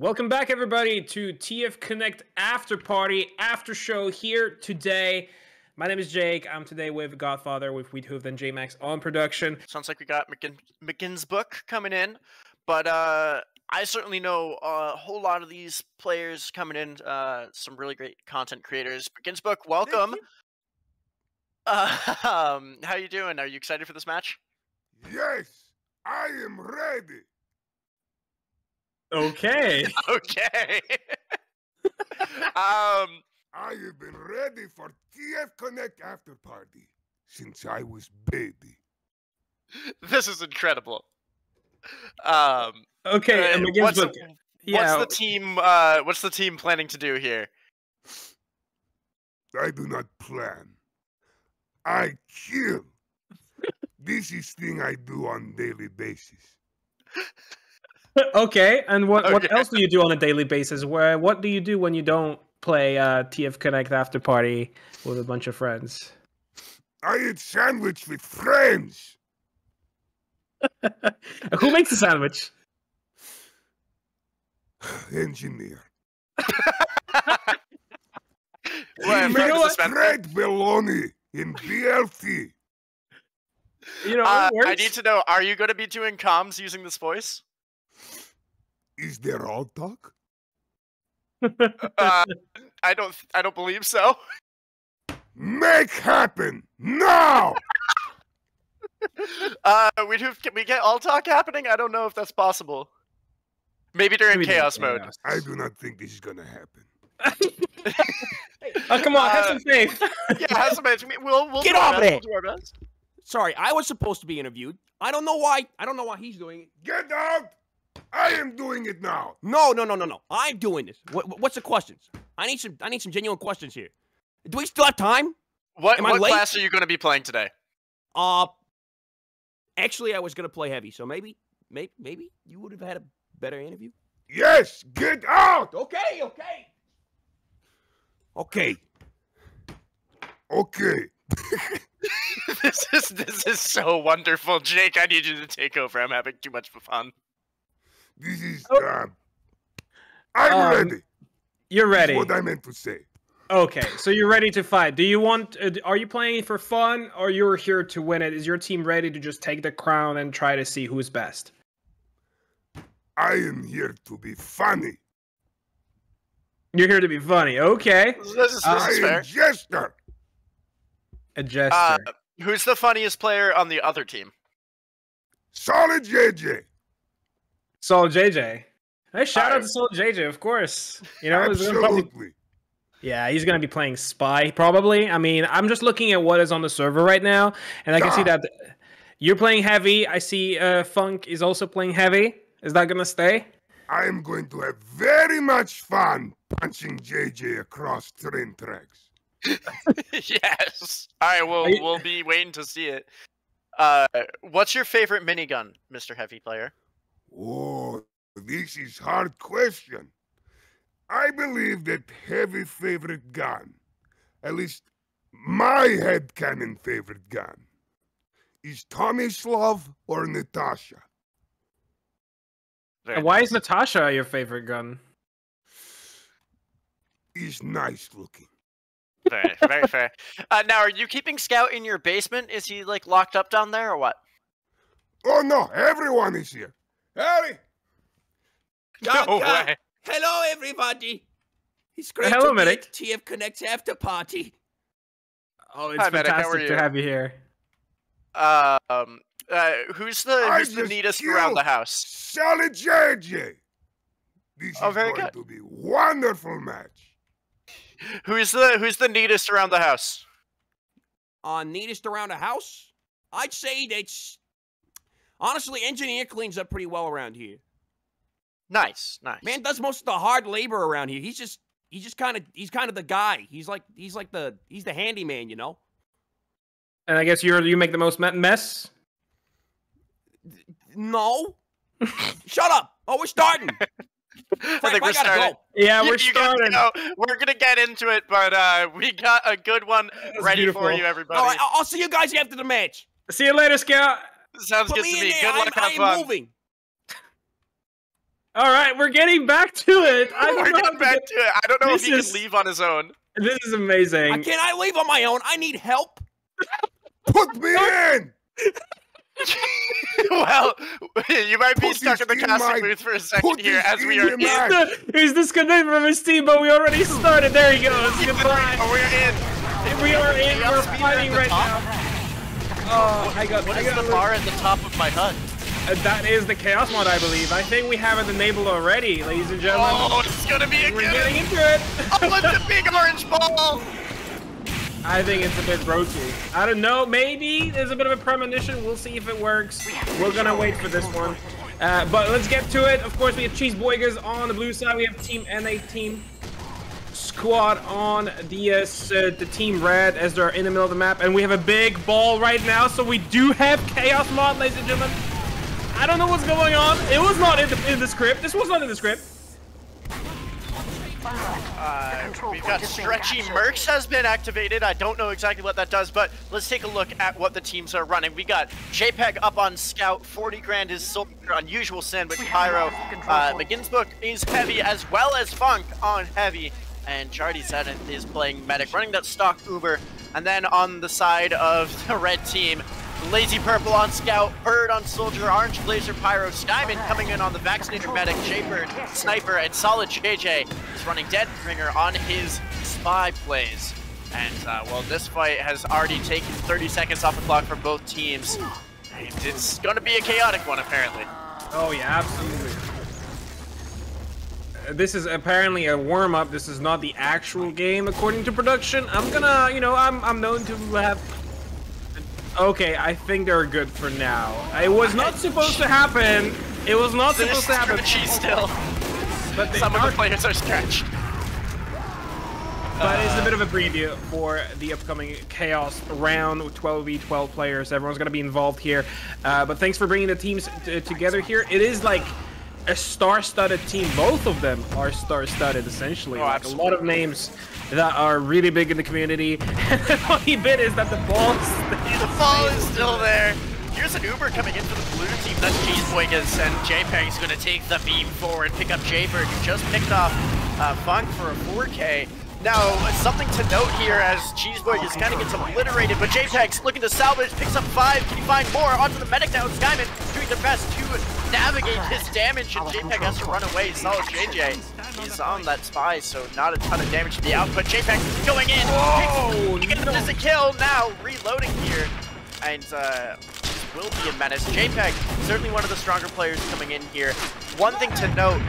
Welcome back, everybody, to TF Connect After Party After Show here today. My name is Jake. I'm today with Godfather, with Wiethoofd, and J Max on production. Sounds like we got McGuinn, McGinn's book coming in, but uh, I certainly know a whole lot of these players coming in. Uh, some really great content creators. McGuinnsbook, welcome. Uh, um, how you doing? Are you excited for this match? Yes, I am ready. Okay. okay. um, I have been ready for TF Connect after party since I was baby. this is incredible. Um, Okay, uh, and McGinn's what's, book. the, Yeah, what's the team? Uh, what's the team planning to do here? I do not plan. I kill. this is thing I do on daily basis. Okay, and what, what else do you do on a daily basis? Where What do you do when you don't play uh, TF Connect After Party with a bunch of friends? I eat sandwich with friends. Who makes the sandwich? Engineer. Well, He Frank know what? a Great bologna in BLT. You know, Uh. I need to know: Are you going to be doing comms using this voice? Is there all talk? Uh, I don't. I don't believe so. Make happen now! Uh, we do. Can we get all talk happening? I don't know if that's possible. Maybe during Maybe during chaos mode. chaos. I do not think this is gonna happen. Oh, come on, have Uh, some faith. yeah, have some edge. We'll, we'll Get off it! We'll do our best. Sorry, I was supposed to be interviewed. I don't know why. I don't know why he's doing it. Get out! I am doing it now. No, no, no, no, no. I'm doing this. What, what's the questions? I need some. I need some genuine questions here. Do we still have time? What Am I what late? class are you going to be playing today? Uh, actually, I was gonna play heavy, so maybe, maybe, maybe you would have had a better interview. Yes, get out! Okay, okay, okay. Okay. this is this is so wonderful, Jake. I need you to take over. I'm having too much fun. This is Oh. uh, I'm Um, ready. You're That's ready. what I meant to say. Okay, so you're ready to fight. Do you want? Uh, are you playing for fun, or you're here to win it? Is your team ready to just take the crown and try to see who's best? I am here to be funny. You're here to be funny. Okay, This is, this I is am fair. jester. a jester. Uh, who's the funniest player on the other team? Solid JJ. Soul JJ. Hey, shout out to Soul JJ, of course. You know, he's probably- Absolutely. yeah, he's gonna be playing Spy probably. I mean, I'm just looking at what is on the server right now, and I can see Ah. that you're playing heavy. I see uh, Funk is also playing heavy. Is that gonna stay? I am going to have very much fun punching JJ across train tracks. yes. All right, we'll you- we'll be waiting to see it. Uh, what's your favorite minigun, Mr. Heavy Player? Oh, this is hard question. I believe that heavy favorite gun, at least my headcanon favorite gun, is Tomislav or Natasha. And why is Natasha your favorite gun? He's nice looking. Very, very fair. Uh, now, are you keeping Scout in your basement? Is he like locked up down there, or what? Oh no, everyone is here. Harry, Doc, no way. Hello, everybody. It's great hello, to be at TF Connect's after party. Oh, it's Hi, Medic, how are fantastic to have you here. Um, uh, who's the I who's the neatest around the house? solid JJ. This Oh, is very going good. to be wonderful match. Who's the who's the neatest around the house? Uh, neatest around the house? I'd say that's honestly, engineer cleans up pretty well around here. Nice, nice. Man does most of the hard labor around here. He's just he's just kind of he's kind of the guy. He's like he's like the he's the handyman, you know. And I guess you're you make the most mess. No. Shut up. Oh, we're starting. I think we're gotta starting. go. Yeah, we're you gotta starting. go. We're gonna get into it, but uh, we got a good one That's ready for you, everybody. All right, I'll, I'll see you guys after the match. See you later, Scout. Sounds Put good me to me. there. Good I'm, luck, I'm fun. moving. All right, we're getting back to it. I We're don't know getting to back get- to it. I don't know if This he is- can leave on his own. This is amazing. I can't I leave on my own? I need help. Put me in! well, you might be Put stuck in the this in casting booth for a second put here as we are your in. mouth. He's disconnected from his team, but we already started. There he goes. Goodbye. Oh, we're in. We are in. We're fighting right top? now. Oh, I got. What I is got the bar at the top of my HUD? That is the chaos mod, I believe. I think we have it enabled already, ladies and gentlemen. Oh, it's gonna be a We're good. getting into it. Oh, it's a big orange ball. I think it's a bit ropey. I don't know. Maybe there's a bit of a premonition. We'll see if it works. We're gonna wait for this one. Uh, but let's get to it. Of course, we have Cheeseboigas on the blue side. We have Team NA Team Squad on the uh, uh, the Team Red as they're in the middle of the map, and we have a big ball right now. So we do have Chaos Mod, ladies and gentlemen. I don't know what's going on. It was not in the in the script. This was not in the script. Uh, we've got Stretchy Mercs has been activated. I don't know exactly what that does, but let's take a look at what the teams are running. We got JPEG up on Scout, 40 grand is Soldier, Unusual Sandwich Pyro. Uh, McGuinnsbook is Heavy, as well as Funk on Heavy. And Jardy Zenith is playing Medic, running that stock Uber. And then on the side of the red team, Lazy Purple on Scout, Berd on Soldier, Orange Glazer, Pyro, Skyman coming in on the Vaccinator Medic, Jaybird, Sniper, and Solid JJ is running Dead Ringer on his spy plays. And, uh, well, this fight has already taken 30 seconds off the clock for both teams. And it's gonna be a chaotic one, apparently. Oh yeah, absolutely. Uh, This is apparently a warm-up. This is not the actual game, according to production. I'm gonna, you know, I'm I'm known to have. Okay, I think they're good for now. It was not supposed to happen. It was not They're supposed to happen. still. But Some of the players are stretched. But it's a bit of a preview for the upcoming Chaos round with 12v12 players. Everyone's going to be involved here. Uh, but thanks for bringing the teams t- together here. It is like a star-studded team. Both of them are star-studded, essentially. Oh, like a lot of names that are really big in the community. And the funny bit is that the ball The ball is still there. Here's an Uber coming in for the blue team. That's Cheeseboigas, and JPEG's going to take the beam forward, pick up Jaybird, who just picked off uh, Funk for a 4K. Now, something to note here as Cheeseboigas kind of gets obliterated, but JPEG's looking to salvage, picks up five. Can he find more? Onto the medic now. Skyman doing their best to navigate his damage, and JPEG has to run away. Solid JJ. He's on that spy, so not a ton of damage to the output. JPEG going in. Whoa, Picks, no. this a kill now, reloading here. And uh, this will be a menace. JPEG, certainly one of the stronger players coming in here. One thing to note,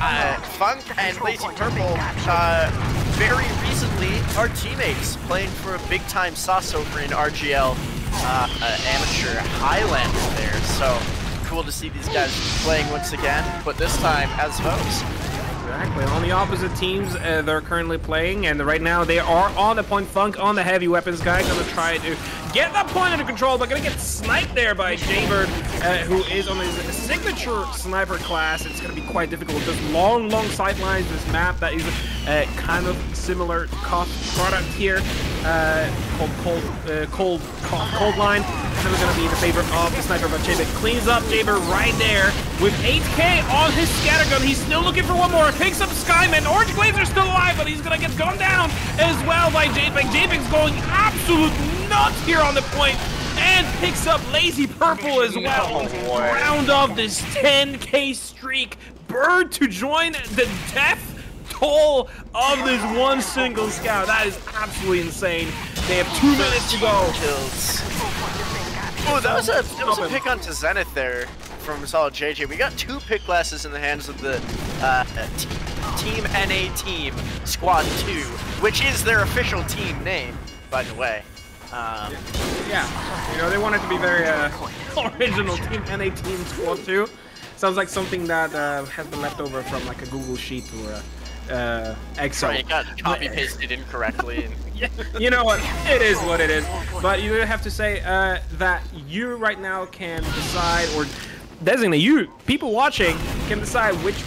uh, Funk and Lazy Purple, uh, very recently are teammates playing for a big time sauce over in RGL uh, uh, amateur Highlander there. So cool to see these guys playing once again, but this time as foes. Exactly. On the opposite teams uh, they're currently playing, and right now they are on the point. Funk on the heavy weapons guy, gonna try to get that point under control, but gonna get sniped there by Jaybird, uh, who is on his signature sniper class. It's gonna be quite difficult. There's long, long sightlines. This map that is uh, kind of similar COF product here, uh, called Cold, uh, Cold, Cold, Cold Line. Kind of gonna be in the favor of the sniper, but Jaybird cleans up Jaybird right there with 8k on his scattergun. He's still looking for one more. Picks up Skyman. Orange Glazer's still alive, but he's gonna get gunned down as well by JPEG. JPEG's going absolute nuts here on the point and picks up Lazy Purple as well. No. Round off this 10k streak. Berd to join the death toll of this one single scout. That is absolutely insane. They have two minutes to go. Kills. Oh, that was a that was a pick onto Zenith there from Solid JJ. We got two pick glasses in the hands of the uh, Team NA Team Squad 2, which is their official team name, by the way. Um, Yeah, you know, they want it to be very uh, original Team NA Team Squad 2. Sounds like something that uh, has been left over from like a Google Sheet or a uh, Excel. sorry, it got copy pasted incorrectly. And Yeah, you know what? It is what it is. But you have to say uh, that you right now can decide or designate you people watching can decide which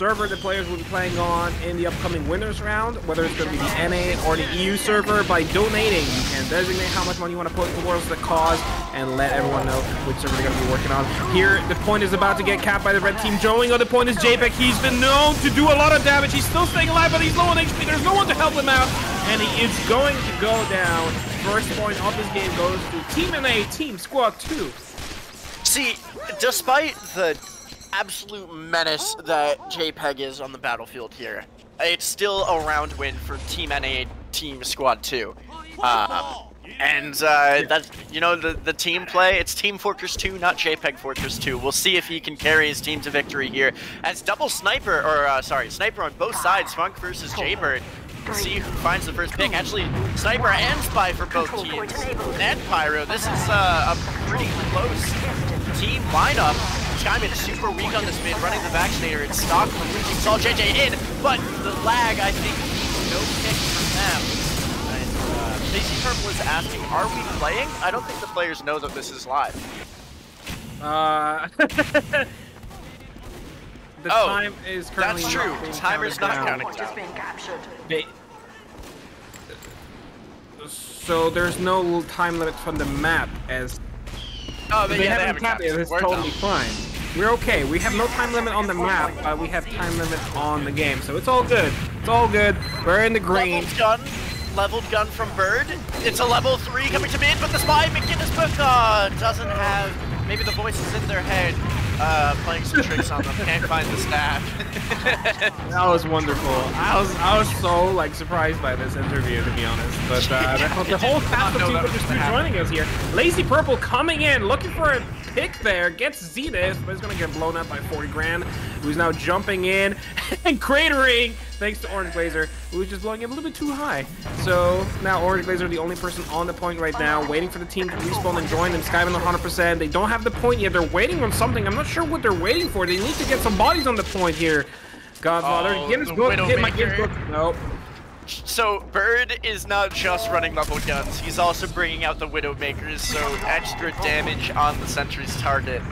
server the players will be playing on in the upcoming winners round, whether it's going to be the NA or the EU server. By donating, you can designate how much money you want to put towards the cause and let everyone know which server they're going to be working on. Here, the point is about to get capped by the red team. Joeing on the point is JPEG. He's been known to do a lot of damage. He's still staying alive, but he's low on HP. There's no one to help him out, and he is going to go down. First point of this game goes to Team NA, Team Squad 2. See, despite the absolute menace that JPEG is on the battlefield here, it's still a round win for Team NA Team Squad 2. Um, and uh, that you know the the team play, it's Team Fortress 2, not JPEG Fortress 2. We'll see if he can carry his team to victory here. As double sniper, or uh, sorry, sniper on both sides, Funk versus Jaybird. We'll see who finds the first pick. Actually, sniper and spy for both teams. And Pyro, this is uh, a pretty close team lineup. Skyman super weak on this mid, running the vaccinator. It's stock from reaching Saw JJ in, but the lag, I think, no pick from them. And uh, Lazy Purple is asking, are we playing? I don't think the players know that this is live. Uh, the Oh, time is currently That's not true. being Timer's counted not down. counting down. They- so there's no time limit from the map as Oh, they, they, yeah, haven't haven't capped it. It's totally done. fine. We're okay. We have no time limit on the map, but we have time limit on the game, so it's all good. It's all good. We're in the green. Leveled gun. Leveled gun from Berd. It's a level 3 coming to mid, but the spy McGuinnsbook uh, doesn't have... Maybe the voices in their head uh, playing some tricks on them. Can't find the staff. That was wonderful. I was I was so like surprised by this interview to be honest. But uh, the, the whole cast of know Team that was Fortress 2 gonna happen. joining us here. Lazy Purple coming in, looking for a pick there, gets Zenith, but he's gonna get blown up by 40 grand. Who's now jumping in and cratering thanks to Orange Glazer, who's just blowing him a little bit too high. So now Orange Glazer the only person on the point right now, waiting for the team to respawn and join them. Skyman 100%. They don't have the point yet. They're waiting on something. I'm not sure what they're waiting for. They need to get some bodies on the point here. Godfather, Oh, get his book, my Widowmaker. book. Nope. So Berd is not just running level guns, he's also bringing out the Widowmakers, so extra damage on the sentry's target.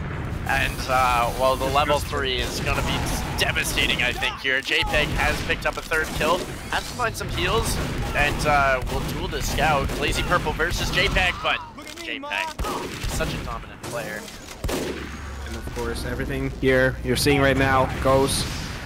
And uh, well, the level 3 is to be devastating, I think, here. JPEG has picked up a third kill, has to find some heals, and uh, we'll duel the scout. Lazy Purple versus JPEG, but JPEG, such a dominant player. And of course, everything here you're seeing right now goes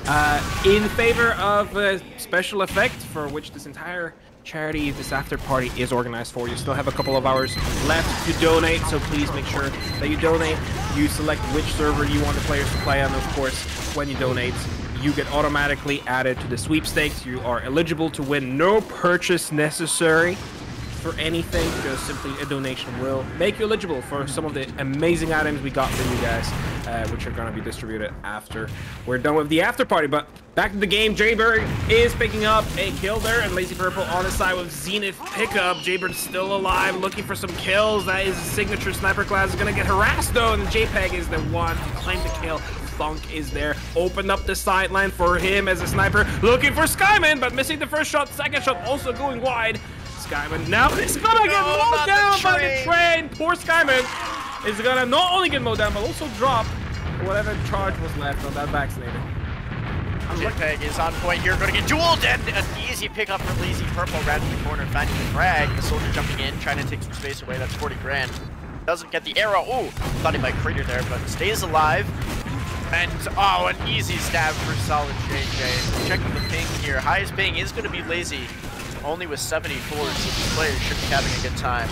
uh, in favor of a special effect for which this entire charity, this after party is organized for. You still have a couple of hours left to donate, so please make sure that you donate. You select which server you want the players to play on. Of course, when you donate, you get automatically added to the sweepstakes. You are eligible to win. No purchase necessary for anything, just simply a donation will make you eligible for some of the amazing items we got for you guys, uh, which are going to be distributed after we're done with the after party. But back to the game, Jaybird is picking up a kill there, and Lazy Purple on his side with Zenith pickup. Jaybird's still alive, looking for some kills. That is signature sniper class. Is going to get harassed though, and JPEG is the one to claim the kill. Funk is there, opened up the sideline for him as a sniper, looking for Skyman, but missing the first shot, second shot also going wide. Skyman now is gonna get No, mowed not the down by the train. train. Poor Skyman is gonna not only get mowed down, but also drop whatever charge was left on that vaccinator. JPEG is on point here, gonna get dueled, and an easy pickup from Lazy Purple rounding the corner, finding the frag. The soldier jumping in, trying to take some space away. That's 40 grand. Doesn't get the arrow. Ooh, thought he might crater there, but stays alive. And oh, an easy stab for solid JJ. Checking the ping here. Highest ping is gonna be Lazy, only with 74, so these players should be having a good time.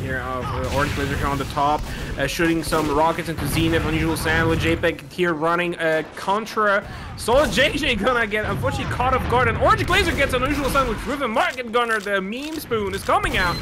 Here, uh, Orange Glazer here on the top, uh, shooting some rockets into Zenith. Unusual Sandwich JPEG here running uh, Contra. Solid JJ gonna get unfortunately caught off guard, and Orange Glazer gets Unusual Sandwich Driven Market Gunner. The meme spoon is coming out,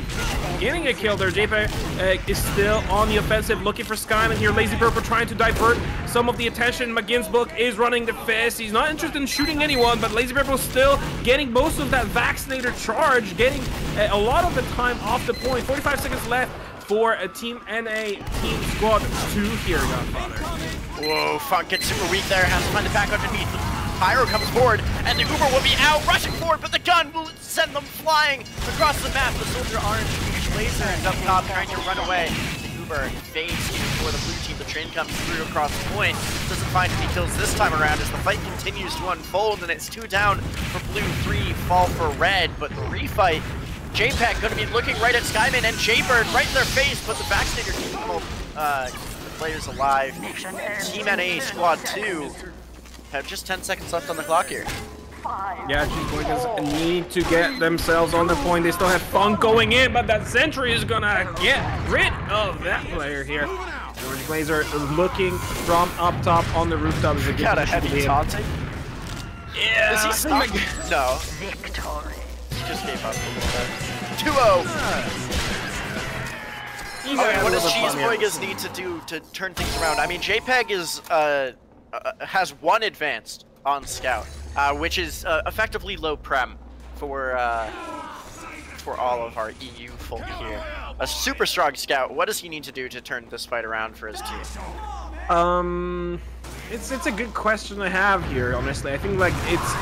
getting a kill there. JPEG uh, is still on the offensive, looking for Skyman here. Lazy Purple trying to divert some of the attention. McGuinnsbook is running the fist. He's not interested in shooting anyone, but Lazy Purple still getting most of that vaccinator charge, getting uh, a lot of the time off the point. 45 seconds left for a Team NA Team Squad 2 here, Godfather. Whoa, Funk gets super weak there, has to find the back underneath. Pyro comes forward, and the Uber will be out, rushing forward, but the gun will send them flying across the map. The soldier orange laser up top, trying to run away. The Uber and fades even for the blue team. The train comes through across the point. Doesn't find any kills this time around as the fight continues to unfold and it's two down for blue, three fall for red. But the refight, JPEG going to be looking right at Skyman and Jaybird right in their face, but the Vaccinator keeping them uh, the players alive. Team NA Squad 2 have just 10 seconds left on the clock here. Yeah, Cheese Boys need to get themselves on the point. They still have Funk going in, but that Sentry is gonna get rid of that player here. Orange Glazer looking from up top on the rooftop. Is it Got a heavy taunting. Yeah. Is he I think stuck? No. He just gave up a little bit. 2-0. He's Alright, what does little Cheese fun here. Need to do to turn things around? I mean, JPEG is uh, uh, has one advanced on Scout, uh, which is uh, effectively low prem for uh, for all of our EU folk here. A super strong Scout. What does he need to do to turn this fight around for his team? Um, it's it's a good question to have here. Honestly, I think like it's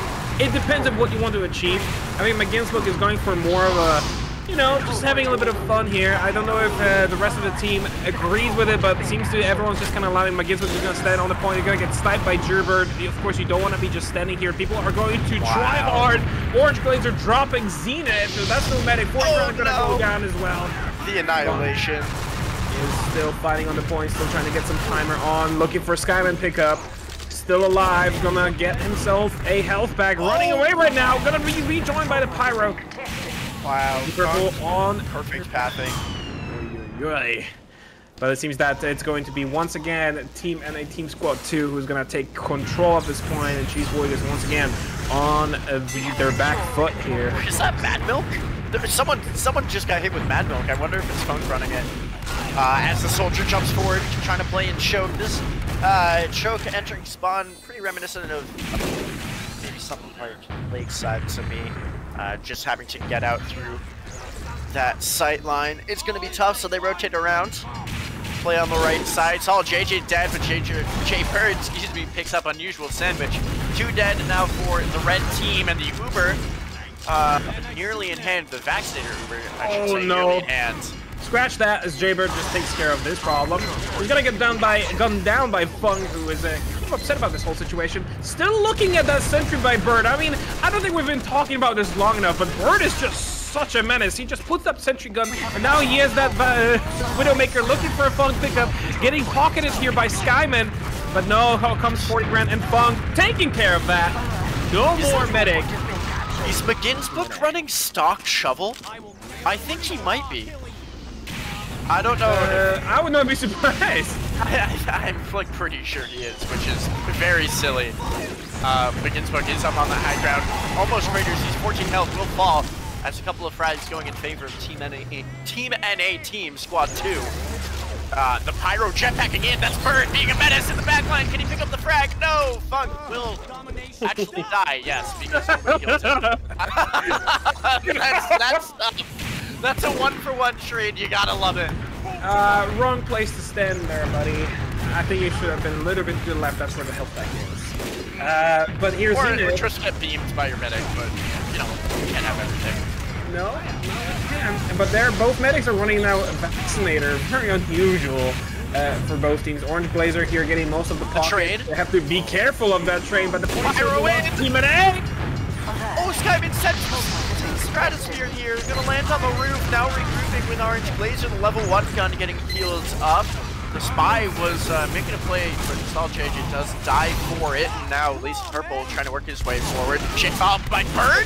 it depends on what you want to achieve. I mean, McGuinnsbook is going for more of a, you know, just having a little bit of fun here. I don't know if uh, the rest of the team agrees with it, but it seems to everyone's just kind of allowing McGuinnsbook is going to stand on the point. You're going to get sniped by Gerbird. Of course, you don't want to be just standing here. People are going to try hard. Orange are dropping Zenith, so that's no medic. Four Oh, going to no. go down as well The annihilation. is still fighting on the point, still trying to get some timer on, looking for Skyman pickup. Still alive, gonna get himself a health bag, running away right now, gonna be rejoined by the Pyro. Wow. Purple on. Perfect pathing. Yoy. But it seems that it's going to be once again Team NA Team Squad 2 who's going to take control of this point, and Cheese Boy is once again on uh, the, their back foot here. Is that Mad Milk? There, someone, someone just got hit with Mad Milk. I wonder if it's Funk running it. Uh, as the soldier jumps forward, trying to play in choke. This uh, choke entering spawn, pretty reminiscent of maybe something like Lakeside to me. Uh, just having to get out through that sight line. It's going to be tough, so they rotate around. Play on the right side. It's all JJ dead, but JJ, J Bird, excuse me, picks up unusual sandwich. Two dead now for the red team and the Uber. Uh, nearly in hand, the vaccinator Uber, I should Oh, say, no. nearly in hand. Scratch that as Jaybird just takes care of this problem. He's gonna get down by gunned down by Fung, who is uh, kind of upset about this whole situation. Still looking at that sentry by Berd. I mean, I don't think we've been talking about this long enough, but Berd is just such a menace. He just puts up sentry gun, and now he has that uh, Widowmaker looking for a Fung pickup, getting pocketed here by Skyman. But no, how comes 40 grand and Fung taking care of that. No more medic. Is McGuinnsbook running stock shovel? I think he might be. I don't know. Uh, I would not be surprised. I, am like pretty sure he is, which is very silly. Uh, McGuinnsbook is up on the high ground. Almost Raiders, he's 14 health, will fall. As a couple of frags going in favor of Team NA, Team NA Team Squad 2. Uh, the Pyro jetpack again. that's Berd being a menace in the back line. Can he pick up the frag? No! Funk will actually die, yes, because that's, that's, uh, that's a one-for-one trade, you gotta love it. Uh, wrong place to stand there, buddy. I think you should have been a little bit to the left. That's where the health pack is. Uh, but here's Or, or Zenith. just get beamed by your medic, but, you know, you can't have everything. No, can't. But they're both medics are running now a vaccinator. Very unusual uh, for both teams. Orange Glazer here getting most of the pockets. train. They have to be careful of that train, but the point Pyro in. Team NA. Oh, Skyman sent Stratosphere here, gonna land on the roof, now regrouping with Orange Glazer, the level 1 gun getting healed up. The Spy was uh, making a play, but change, JJ does die for it, and now Lazy Purple trying to work his way forward. J oh, by Berd?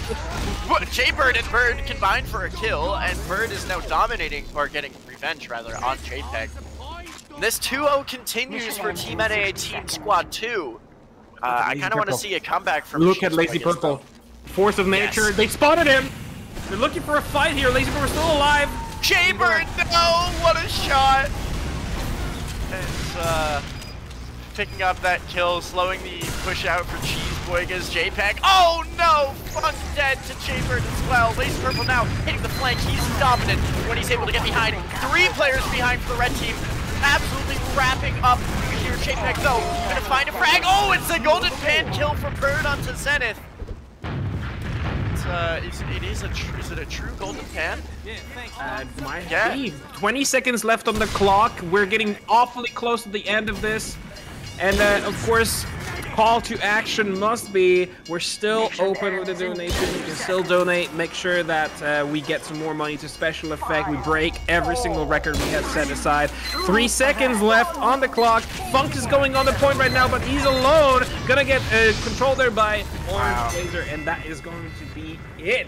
What, J-Bird and Berd combined for a kill, and Berd is now dominating, or getting revenge rather, on JPEG. This 2-0 continues for Team NA Team Squad 2. Uh, I kind of want to see a comeback from Look at Lazy Purple. Force of nature. Yes. They spotted him. They're looking for a fight here. Lazy Purple still alive. Chamber, no! What a shot! It's, uh, picking up that kill, slowing the push out for Cheese Boygas, JPEG. Oh no! Funk dead to Chamber as well. Lazy Purple now hitting the flank. He's dominant when he's able to get behind. Three players behind for the red team. Absolutely wrapping up here. JPEG though, gonna find a frag. Oh, it's a golden pan kill for Berd onto Zenith. Uh, is it is a tr- is it a true golden pan? Uh, might Yeah. be. 20 seconds left on the clock. We're getting awfully close to the end of this. And uh, of course, call to action must be we're still open with the donation. You can still donate. Make sure that uh, we get some more money to special effect. We break every single record we have set aside. Three seconds left on the clock. Funk is going on the point right now, but he's alone. Gonna get uh, controlled there by Orange Glazer, and that is going to it.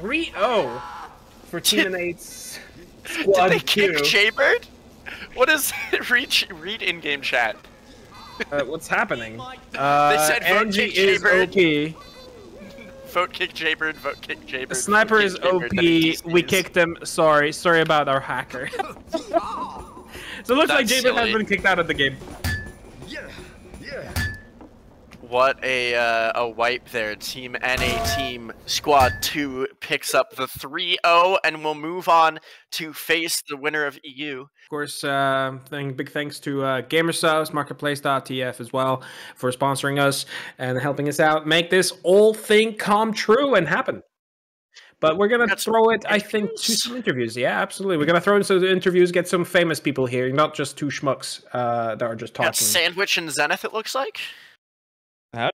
3-0 for Team N8's Did squad they kick two. Jaybird? What is read read in game chat? Uh, what's happening? Uh, said vote Angie kick is Jaybird. OP. Vote kick Jaybird. Vote kick Jaybird. The sniper is Jaybird, OP. We kicked him. Sorry. Sorry about our hacker. so it looks like That's Jaybird has been kicked out of the game. What a uh, a wipe there. Team NA Team Squad 2 picks up the 3-0 and will move on to face the winner of EU. Of course, uh, thing, big thanks to uh, Gamersupps, Marketplace.tf as well for sponsoring us and helping us out make this all thing come true and happen. But we're gonna some throw it, I think, to some interviews. Yeah, absolutely. We're gonna throw in some interviews, get some famous people here, not just two schmucks uh, that are just talking. Got Sandwich and Zenith, it looks like. Uh-huh.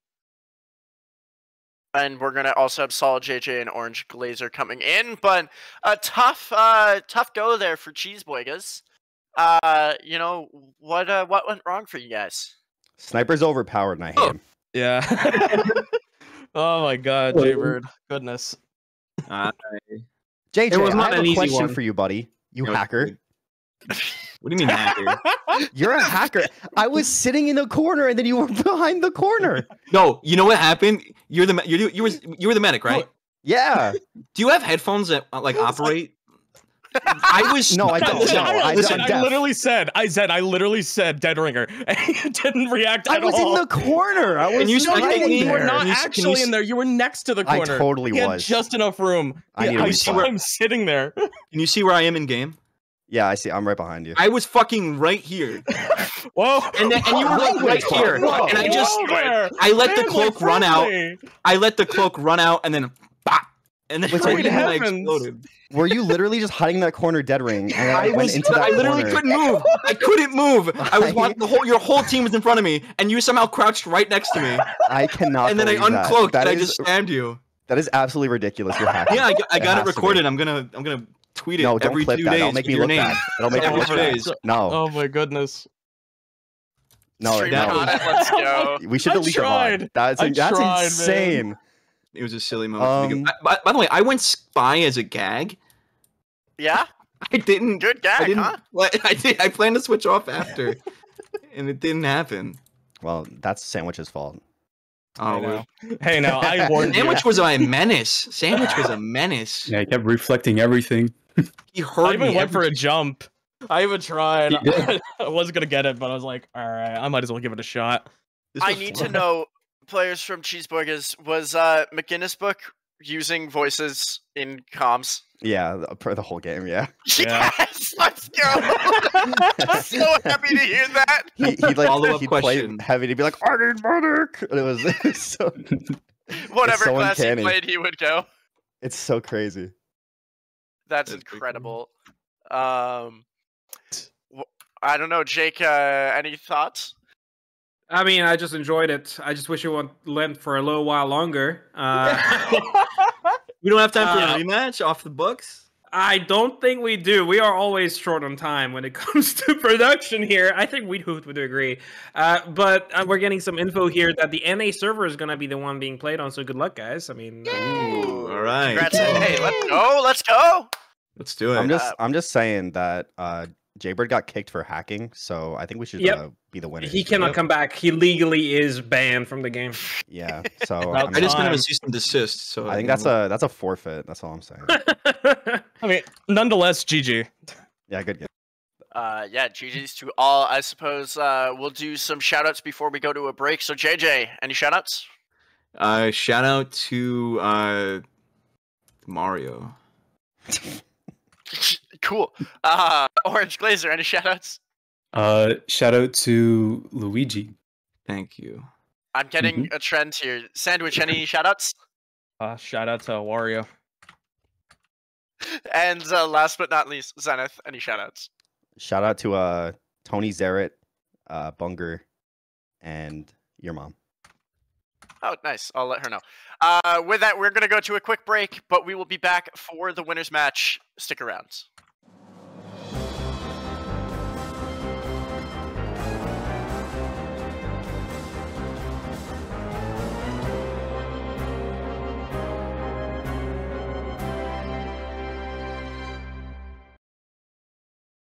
And we're gonna also have Solid JJ and Orange Glazer coming in, but a tough, uh, tough go there for Cheeseboigas. Uh, you know what? Uh, what went wrong for you guys? Sniper's overpowered and I hate Oh. him. Yeah. oh my god, Well- Jaybird. Goodness. Uh, JJ, It was I not have an a easy question one. for you, buddy. You It was hacker. Good. What do you mean hacker? You're a hacker. I was sitting in the corner and then you were behind the corner. no, you know what happened? You're the me- you you were you were the medic, right? Yeah. Do you have headphones that uh, like operate? I was No, I don't. Listen, No, I listen. I literally said, I said, I literally said dead ringer, and you didn't react I at all. I was all. in the corner. I was And you no, spectate no, me? you were not you actually you in there. You were next to the corner. I totally He had was. just enough room. I Yeah, I be saw quiet. him sitting there. Can you see where I am in game? Yeah, I see. I'm right behind you. I was fucking right here, Whoa! and then, and you were like right here, Whoa. and I just Whoa. I let the cloak like, run out. I let the cloak run out, and then bop, and then, Wait, so right what then I exploded. Were you literally just hiding in that corner dead ring? And I, I went was, into that I literally corner. couldn't move. I couldn't move. I was I- watching the whole. Your whole team was in front of me, and you somehow crouched right next to me. I cannot. and then I believe that. uncloaked, That and I just slammed you. That is absolutely ridiculous. You're hacking. Yeah, I, got- I It got it has to be. recorded. I'm gonna, I'm gonna tweet it No, don't every clip two that. days. That'll make me your look name. bad. That'll make me Every look bad. No, Oh my goodness. no, Stream no. it, let's go. We should I delete the VOD. tried. That's I that's tried, man. insane. It was a silly moment. Um, by, by the way, I went spy as a gag. Yeah, I didn't. good I gag, didn't. huh? like, I did. I planned to switch off after, and it didn't happen. Well, that's Sandwich's fault. Oh, Hey, well. now. Hey, now I warned you. Sandwich was a menace. Sandwich was a menace. Yeah, I kept reflecting everything. He heard I even me went for a jump. I even tried. I wasn't gonna get it, but I was like, all right, I might as well give it a shot. I need fun. to know, players from Cheeseburgers, was uh, McGuinnsbook using voices in comms? Yeah, the, for the whole game. Yeah, Yeah. Yes, let's go. I'm so happy to hear that. he he like Follow-up he'd play question. heavy. He'd be like, "I need medic," and it was, it was so Whatever so class uncanny. he played, he would go. it's so crazy. That's, That's pretty cool. incredible. Um, I don't know, Jake. Uh, any thoughts? I mean, I just enjoyed it. I just wish it went length for a little while longer. Uh, We don't have time for Uh, a rematch off the books. I don't think we do. We are always short on time when it comes to production here. I think we would would agree. Uh, but uh, we're getting some info here that the NA server is going to be the one being played on. So good luck, guys. I mean, Ooh, all right. Congrats. Hey, let's go. Let's go. Let's do it. I'm just Uh, I'm just saying that uh, Jaybird got kicked for hacking, so I think we should Yep. uh, be the winners. he cannot Yep. come back. He legally is banned from the game. Yeah, so About I, I mean, just got a time. cease and desist. So I think that's a that's a forfeit. That's all I'm saying. I mean, nonetheless, GG. Yeah, good game. Uh, yeah, GG's to all. I suppose uh, we'll do some shout outs before we go to a break. So, JJ, any shout outs? Uh, shout out to uh, Mario. cool. Uh, Orange Glazer, any shout outs? Uh, shout out to Luigi. Thank you. I'm getting a trend here. Sandwich, any shout outs? Uh, shout out to Wario. And uh, last but not least, Zenith. Any shoutouts? Shout out to uh Tony Zarrett, uh Bunger, and your mom. Oh, nice. I'll let her know. Uh, with that, we're going to go to a quick break, but we will be back for the winners match. Stick around.